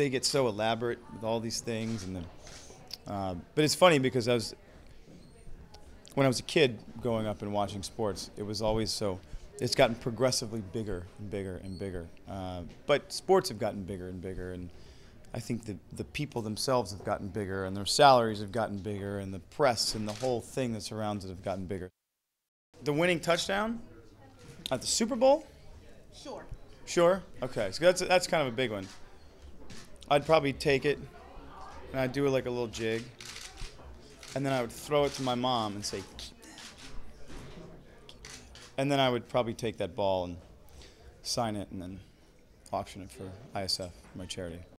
they get so elaborate with all these things, and then, uh, but it's funny because I was when I was a kid growing up and watching sports, it was always so. It's gotten progressively bigger and bigger and bigger. Uh, but sports have gotten bigger and bigger, and I think the the people themselves have gotten bigger, and their salaries have gotten bigger, and the press and the whole thing that surrounds it have gotten bigger. The winning touchdown at the Super Bowl. Sure. Sure. Okay. So that's that's kind of a big one. I'd probably take it, and I'd do it like a little jig, and then I would throw it to my mom and say, And then I would probably take that ball and sign it, and then auction it for ISF, my charity.